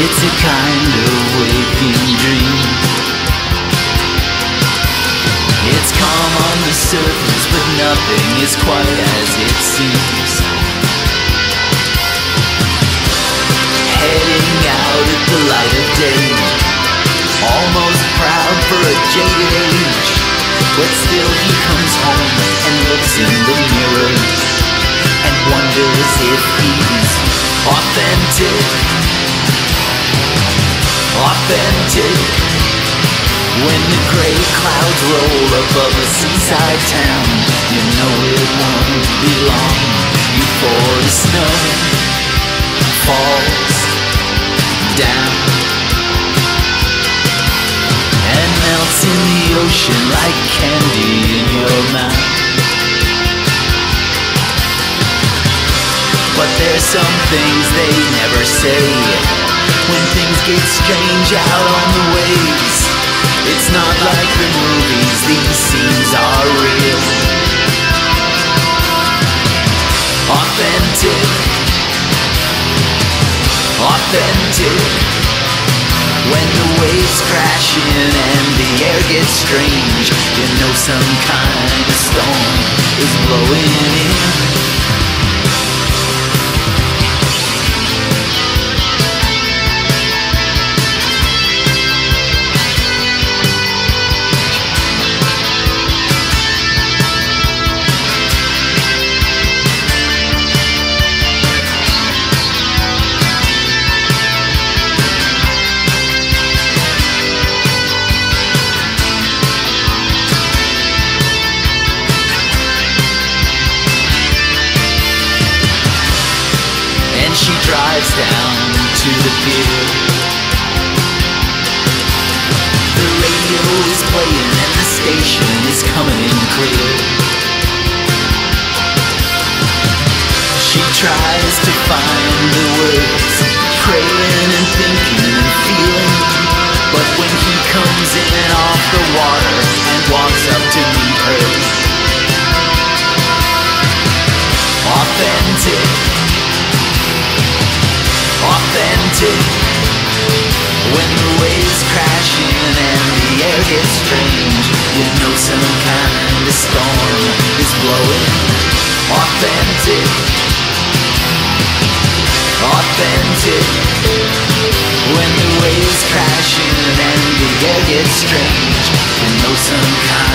It's a kind of waking dream. It's calm on the surface, but nothing is quite as it seems. Heading out at the light of day, almost proud for a jaded age. But still, he comes home and looks in the mirror and wonders if he's authentic. Authentic. When the gray clouds roll above a seaside town, you know it won't be long before the snow falls down and melts in the ocean like candy in your mouth. But there's some things they never say when things get strange out on the waves. It's not like the movies, these scenes are real. Authentic. Authentic. When the waves crash in and the air gets strange, you know some kind of storm is blowing in. Down to the pier. The radio is playing and the station is coming in clear. She tries to find the Waves crash and the air gets strange. You know some kind of storm is blowing. Authentic. Authentic. When the waves crashing and the air gets strange. You know some kind